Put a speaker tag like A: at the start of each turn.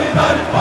A: dale, dale.